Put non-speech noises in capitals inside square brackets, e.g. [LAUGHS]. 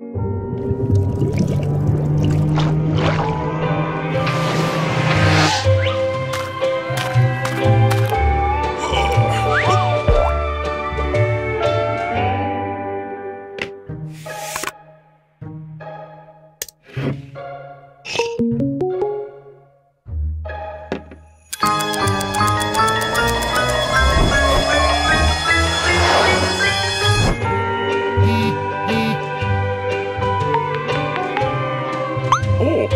Thank [LAUGHS] おお